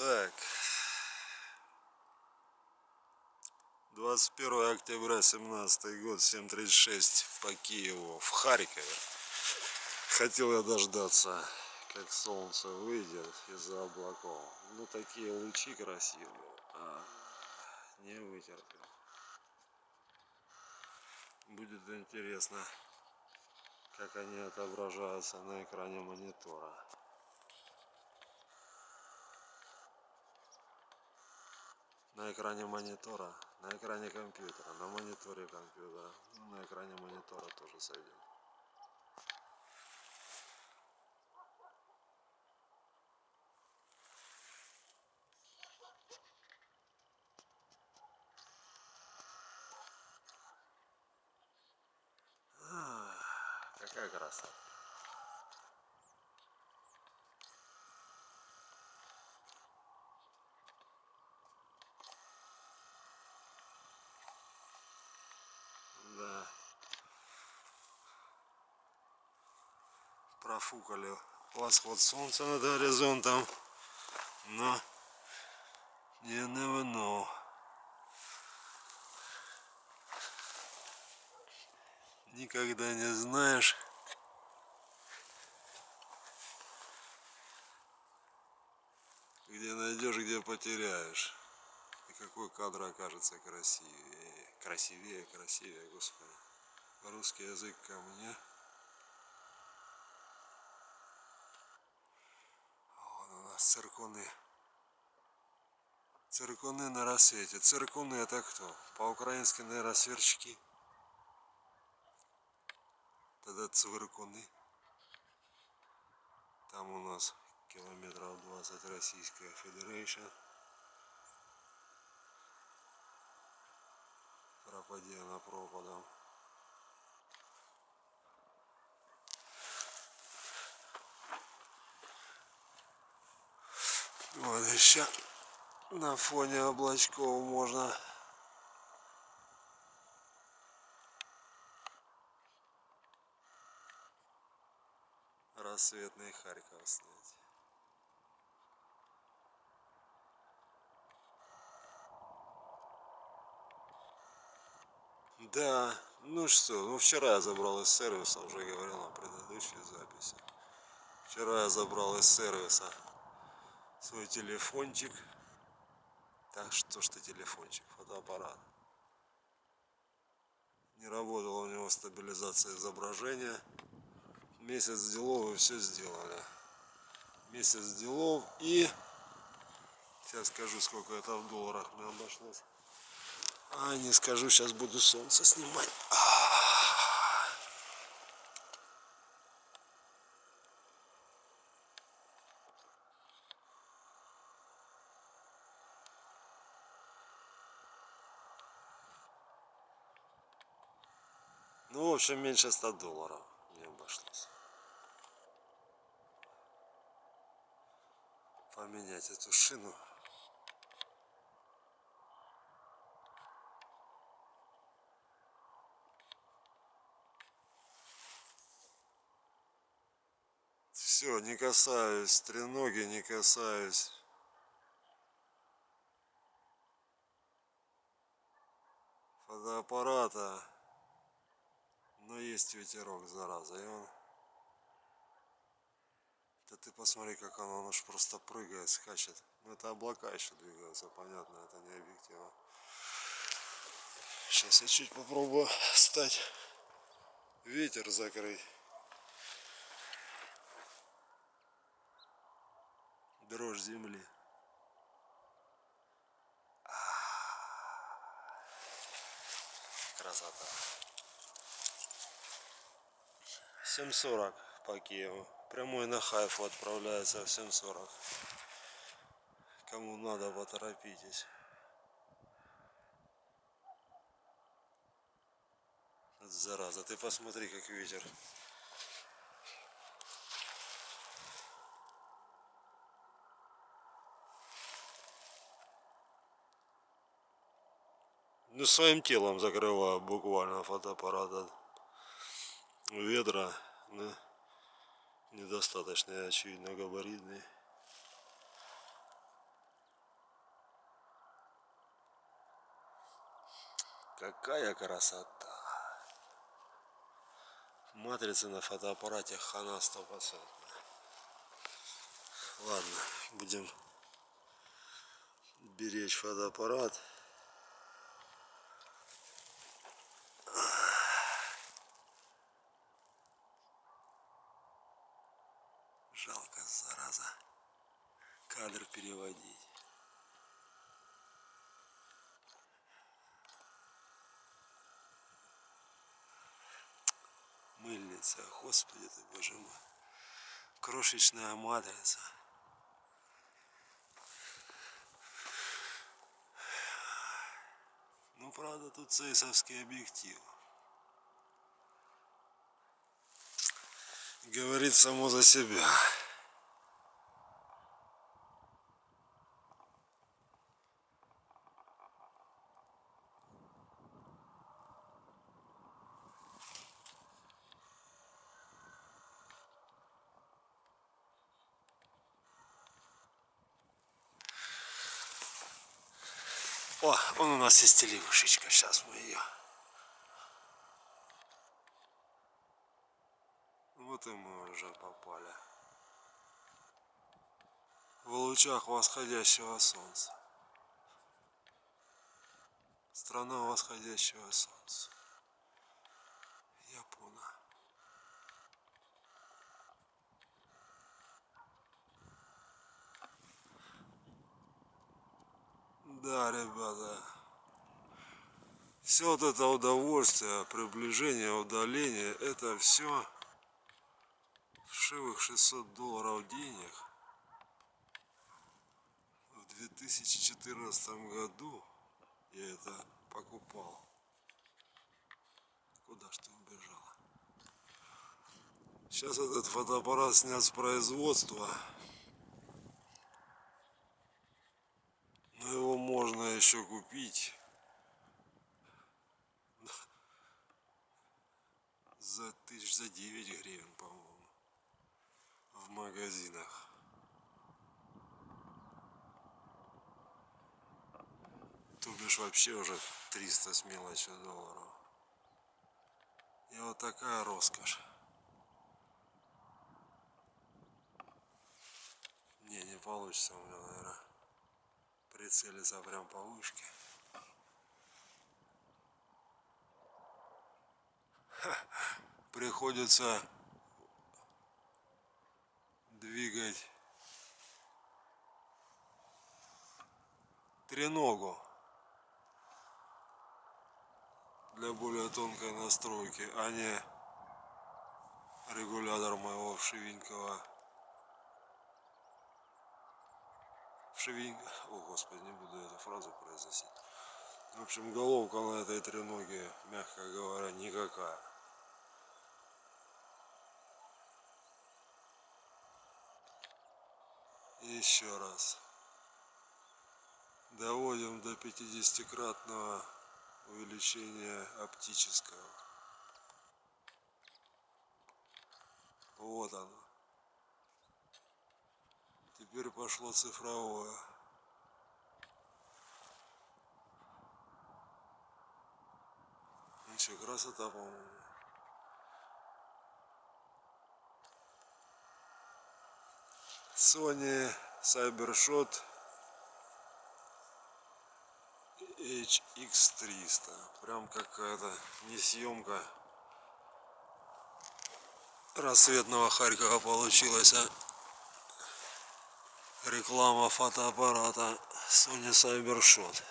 Так. 21 октября 17 год, 7.36 по Киеву, в Харькове. Хотел я дождаться, как солнце выйдет из-за облаков. Ну, такие лучи красивые. А, не вытерпел. Будет интересно, как они отображаются на экране монитора. На экране монитора, на экране компьютера, на мониторе компьютера, ну, на экране монитора тоже сойдет. Какая красота. Да. Профукали восход солнца над горизонтом. Но never know. Никогда не знаешь. Где найдешь, где потеряешь. И какой кадр окажется красивее. Красивее, красивее, господи. Русский язык ко мне. Вон у нас циркуны. Циркуны на рассвете. Циркуны это кто? По-украински, наверное, сверчки. Тогда циркуны. Там у нас километров 20 Российская Федерация. Пропади пропадом. Вот еще на фоне облачков можно рассветный Харьков снять. Да, ну что, ну вчера я забрал из сервиса, уже говорил на предыдущей записи. Вчера я забрал из сервиса свой телефончик. Так что что телефончик, фотоаппарат. Не работала у него стабилизация изображения. Месяц делов и все сделали. Месяц делов и сейчас скажу сколько это в долларах мне обошлось. А, не скажу, сейчас буду солнце снимать. Ну, в общем, меньше 100 долларов мне обошлось. Поменять эту шину. Все, не касаюсь, треноги не касаюсь. Фотоаппарата. Но есть ветерок, зараза. И он... Да ты посмотри, как оно, оно ж просто прыгает, скачет. Ну это облака еще двигаются, понятно, это не объективно. Сейчас я чуть попробую встать, ветер закрыть. дрожь земли. Красота. 7.40 по Киеву. Прямой на Хайфу отправляется в 7.40. Кому надо, поторопитесь. Зараза, ты посмотри, как ветер. Ну, своим телом закрываю буквально фотоаппарат ведра ну, да, недостаточно, очевидно, габаритные. Какая красота! Матрица на фотоаппарате хана 100%. Ладно, будем беречь фотоаппарат. Кадр переводить. Мыльница, господи ты, боже мой. Крошечная матрица. Ну, правда, тут цейсовский объектив. Говорит само за себя. О, он у нас есть телевышечка. Сейчас мы ее. Вот и мы уже попали. В лучах восходящего солнца. Страна восходящего солнца. Да, ребята. Все вот это удовольствие, приближение, удаление, это все вшивых 600 долларов денег в 2014 году я это покупал. Куда ж ты убежала? Сейчас этот фотоаппарат снят с производства. Его можно еще купить за тысяч за 9 гривен, по-моему, в магазинах. То бишь вообще уже 300 с мелочью долларов. И вот такая роскошь. Не, не получится у меня, наверное, прицелиться прям по вышке. Приходится двигать треногу для более тонкой настройки, а не регулятор моего вшивенького вшивень... О, Господи, не буду эту фразу произносить. В общем, головка на этой треноге, мягко говоря, никакая. Еще раз. Доводим до 50-кратного увеличения оптического. Вот оно. Теперь пошло цифровое. Ничего, красота, по-моему. Sony Cybershot HX300. Прям какая-то несъемка рассветного Харькова получилась, а? Реклама фотоаппарата Sony Cybershot.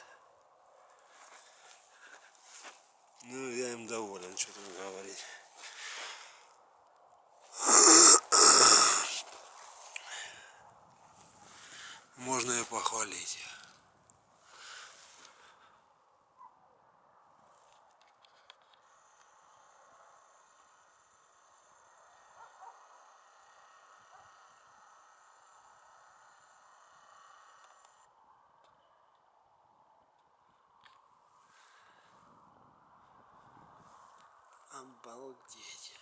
Ну, я им доволен, что тут говорить. Можно и похвалить. Обалдеть.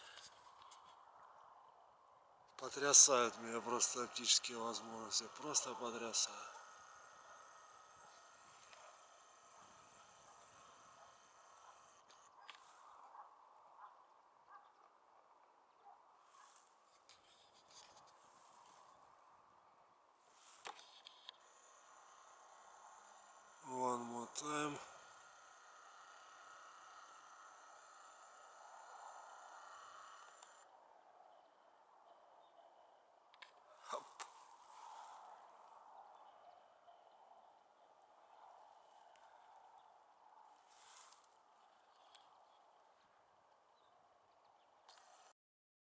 Потрясают меня просто оптические возможности. Просто потрясают.